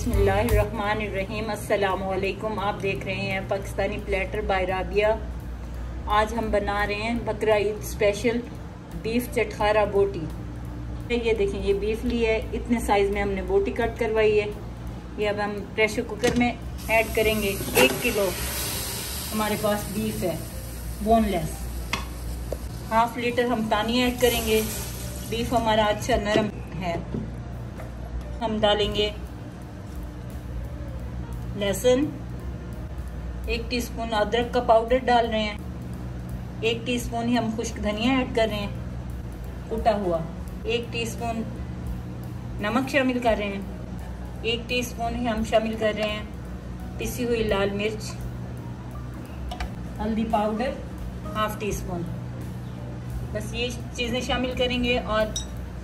अस्सलाम वालेकुम आप देख रहे हैं पाकिस्तानी प्लेटर बाय राबिया। आज हम बना रहे हैं बकरा ईद स्पेशल बीफ चटखारा बोटी। ये देखें, ये बीफ ली है। इतने साइज़ में हमने बोटी कट करवाई है। ये अब हम प्रेशर कुकर में ऐड करेंगे। एक किलो हमारे पास बीफ है बोनलेस हाफ़ लीटर हम पानी ऐड करेंगे। बीफ हमारा अच्छा नरम है। हम डालेंगे लहसुन, एक टीस्पून अदरक का पाउडर डाल रहे हैं, एक टीस्पून ही हम खुश्क धनिया ऐड कर रहे हैं, कुटा हुआ, एक टीस्पून नमक शामिल कर रहे हैं, एक टीस्पून ही हम शामिल कर रहे हैं, पिसी हुई लाल मिर्च, हल्दी पाउडर, हाफ़ टी स्पून बस ये चीज़ें शामिल करेंगे और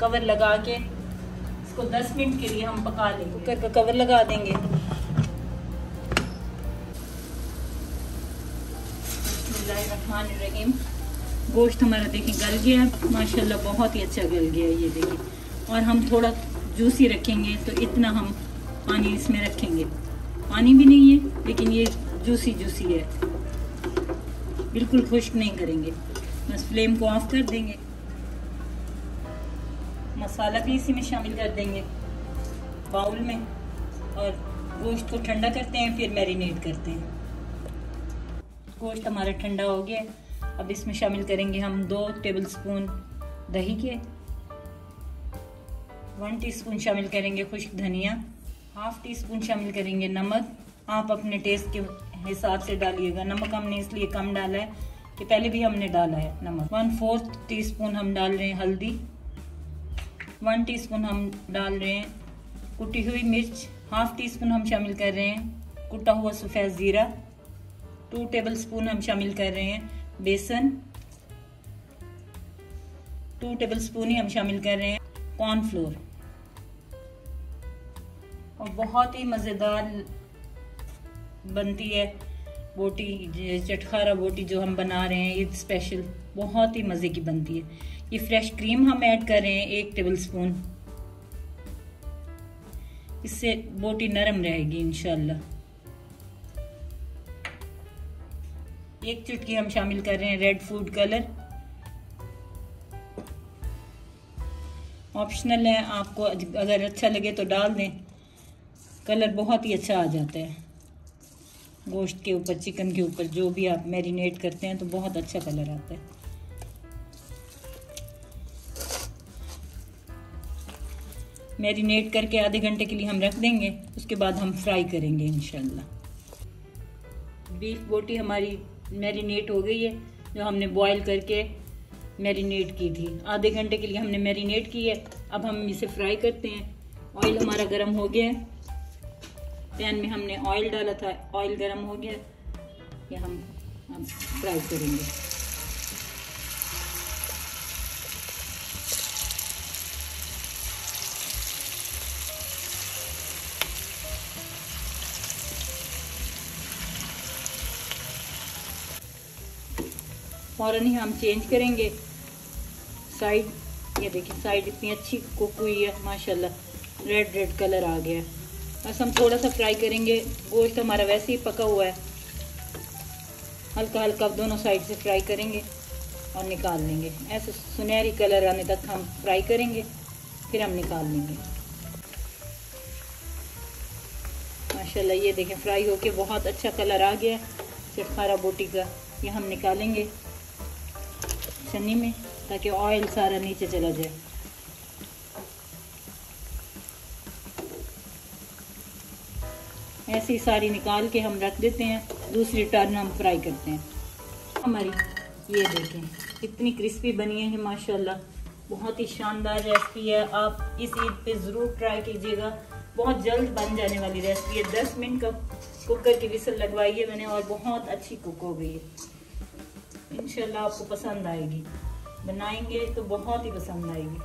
कवर लगा के इसको 10 मिनट के लिए हम पका लेंगे। कुकर का कवर लगा देंगे। रहीम गोश्त हमारा देखिए गल गया है। माशाल्लाह, बहुत ही अच्छा गल गया है ये देखिए और हम थोड़ा जूसी रखेंगे तो इतना हम पानी इसमें रखेंगे। पानी भी नहीं है, लेकिन ये जूसी जूसी है। बिल्कुल खुश्क नहीं करेंगे। बस फ्लेम को ऑफ़ कर देंगे। मसाला भी इसी में शामिल कर देंगे, बाउल में। और गोश्त को ठंडा करते हैं, फिर मैरिनेट करते हैं। गोश्त हमारा ठंडा हो गया अब इसमें शामिल करेंगे हम दो टेबल स्पून दही के। वन टीस्पून शामिल करेंगे खुश्क धनिया। हाफ़ टी स्पून शामिल करेंगे नमक। आप अपने टेस्ट के हिसाब से डालिएगा। नमक हमने इसलिए कम डाला है कि पहले भी हमने डाला है नमक। वन फोर्थ टी स्पून हम डाल रहे हैं हल्दी। वन टीस्पून हम डाल रहे हैं कुटी हुई मिर्च। हाफ़ टी स्पून हम शामिल कर रहे हैं कुटा हुआ सफ़ेद ज़ीरा। टू टेबल स्पून हम शामिल कर रहे हैं बेसन। टू टेबल स्पून ही हम शामिल कर रहे हैं कॉर्नफ्लोर और बहुत ही मज़ेदार बनती है बोटी चटखारा बोटी जो हम बना रहे हैं, ये स्पेशल बहुत ही मज़े की बनती है। ये फ्रेश क्रीम हम ऐड कर रहे हैं एक टेबल स्पून इससे बोटी नरम रहेगी इनशाला एक चुटकी हम शामिल कर रहे हैं रेड फ़ूड कलर ऑप्शनल है, आपको अगर अच्छा लगे तो डाल दें। कलर बहुत ही अच्छा आ जाता है। गोश्त के ऊपर चिकन के ऊपर, जो भी आप मैरिनेट करते हैं तो बहुत अच्छा कलर आता है। मैरिनेट करके आधे घंटे के लिए हम रख देंगे, उसके बाद हम फ्राई करेंगे इनशाला बीफ बोटी हमारी मैरिनेट हो गई है, जो हमने बॉईल करके मैरिनेट की थी। आधे घंटे के लिए हमने मैरिनेट की है। अब हम इसे फ्राई करते हैं। ऑयल हमारा गर्म हो गया। है पैन में हमने ऑयल डाला था। ऑयल गर्म हो गया। ये हम अब फ्राई करेंगे। फ़ौरन ही हम चेंज करेंगे। साइड ये देखिए साइड इतनी अच्छी कुक हुई है, माशाल्लाह रेड रेड कलर आ गया है। बस हम थोड़ा सा फ्राई करेंगे। गोश्त हमारा वैसे ही पका हुआ है। हल्का हल्का दोनों साइड से फ्राई करेंगे और निकाल लेंगे। ऐसे सुनहरी कलर आने तक हम फ्राई करेंगे, फिर हम निकाल लेंगे। माशाल्लाह, ये देखें फ्राई होके बहुत अच्छा कलर आ गया है। चटखारा बोटी का, ये हम निकालेंगे। छन्नी में, ताकि ऑयल सारा नीचे चला जाए। ऐसे ही सारी निकाल के हम रख देते हैं, दूसरी टर्न हम फ्राई करते हैं। हमारी, ये देखें, इतनी क्रिस्पी बनी है, माशाल्लाह। बहुत ही शानदार रेसिपी है, आप इस ईद पे ज़रूर ट्राई कीजिएगा। बहुत जल्द बन जाने वाली रेसिपी है। दस मिनट का कुकर की विसल लगवाई है मैंने, और बहुत अच्छी कुक हो गई है। इनशाला आपको पसंद आएगी। बनाएँगे तो बहुत ही पसंद आएगी।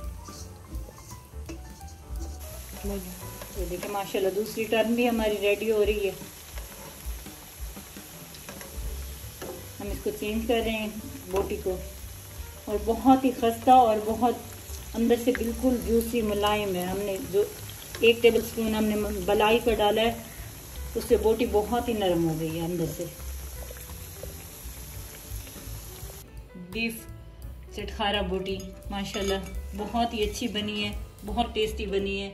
ये देखिए, माशाल्लाह, दूसरी टर्न भी हमारी रेडी हो रही है। हम इसको चेंज कर रहे हैं बोटी को। और बहुत ही खस्ता और बहुत अंदर से बिल्कुल जूसी मुलायम है। हमने जो एक टेबल स्पून हमने बलाई का डाला है, उससे बोटी बहुत ही नरम हो गई है अंदर से। बीफ, चटखारा बोटी, माशाल्लाह, बहुत ही अच्छी बनी है, बहुत टेस्टी बनी है।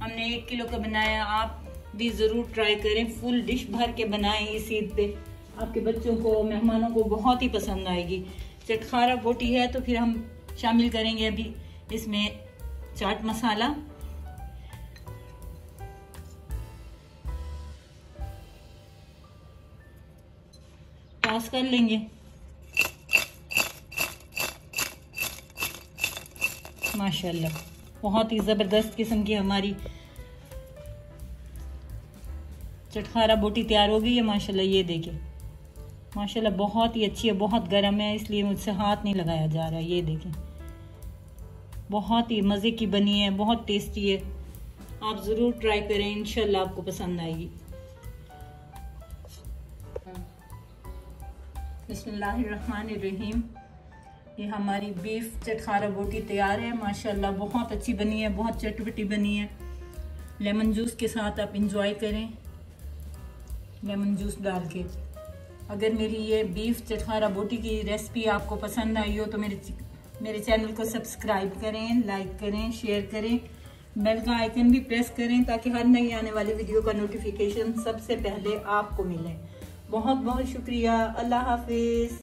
हमने एक किलो का बनाया, आप भी ज़रूर ट्राई करें फुल डिश भर के बनाएँ इस ईद पे। आपके बच्चों को, मेहमानों को बहुत ही पसंद आएगी। चटखारा बोटी है तो फिर हम शामिल करेंगे अभी इसमें चाट मसाला। टॉस कर लेंगे। माशाल्लाह। बहुत ही ज़बरदस्त किस्म की हमारी चटखारा बोटी तैयार हो गई है, माशाल्लाह ये देखिए माशाल्लाह बहुत ही अच्छी है, बहुत गर्म है, इसलिए मुझसे हाथ नहीं लगाया जा रहा ये देखें। बहुत ही मज़े की बनी है, बहुत टेस्टी है। आप ज़रूर ट्राई करें, इंशाल्लाह आपको पसंद आएगी। बिस्मिल्लाहिर्रहमानिर्रहीम। ये हमारी बीफ चटखारा बोटी तैयार है, माशाल्लाह, बहुत अच्छी बनी है, बहुत चटपटी बनी है। लेमन जूस के साथ आप इंजॉय करें लेमन जूस डाल के। अगर मेरी ये बीफ चटखारा बोटी की रेसिपी आपको पसंद आई हो तो मेरे मेरे चैनल को सब्सक्राइब करें लाइक करें शेयर करें। बेल का आइकन भी प्रेस करें, ताकि हर नई आने वाली वीडियो का नोटिफिकेशन सबसे पहले आपको मिले। बहुत बहुत शुक्रिया, अल्लाह हाफिज़।